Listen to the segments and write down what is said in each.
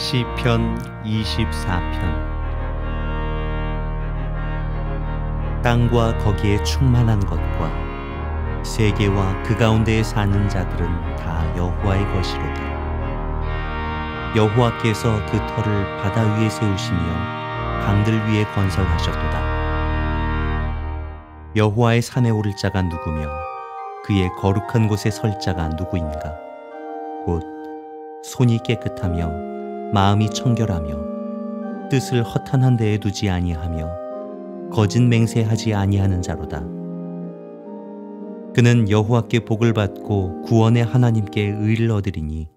시편 24편 땅과 거기에 충만한 것과 세계와 그 가운데에 사는 자들은 다 여호와의 것이로다. 여호와께서 그 터를 바다 위에 세우시며 강들 위에 건설하셨도다. 여호와의 산에 오를 자가 누구며 그의 거룩한 곳에 설 자가 누구인가? 곧 손이 깨끗하며 마음이 청결하며 뜻을 허탄한 데에 두지 아니하며 거짓 맹세하지 아니하는 자로다. 그는 여호와께 복을 받고 구원의 하나님께 의를 얻으리니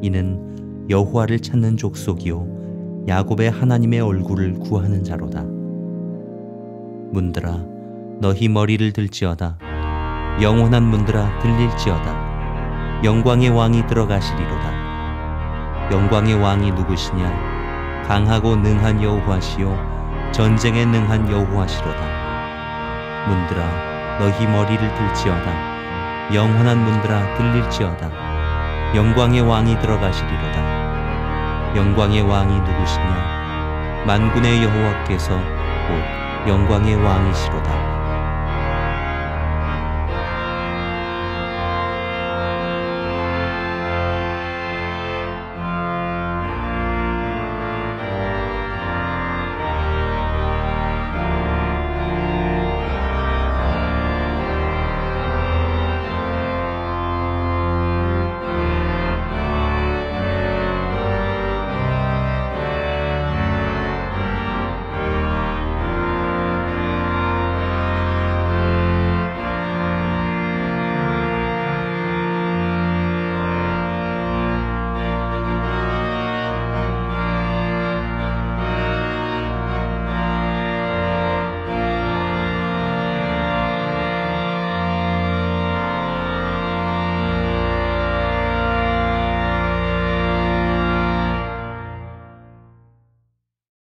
이는 여호와를 찾는 족속이요 야곱의 하나님의 얼굴을 구하는 자로다. 문들아 너희 머리를 들지어다 영원한 문들아 들릴지어다 영광의 왕이 들어가시리로다. 영광의 왕이 누구시냐? 강하고 능한 여호와시요 전쟁에 능한 여호와시로다. 문들아 너희 머리를 들지어다. 영원한 문들아 들릴지어다. 영광의 왕이 들어가시리로다. 영광의 왕이 누구시냐? 만군의 여호와께서 곧 영광의 왕이시로다.